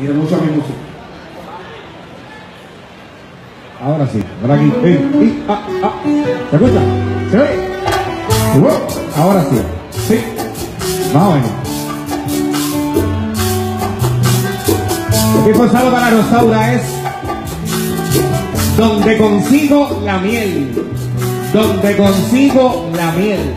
y de mucho a mi música. Ahora sí, ahora aquí. Ah, ah. ¿Se escucha? ¿Se ve? Uh, ahora sí. Sí. Más o menos. El forzado para Rosaura es donde consigo la miel. Donde consigo la miel.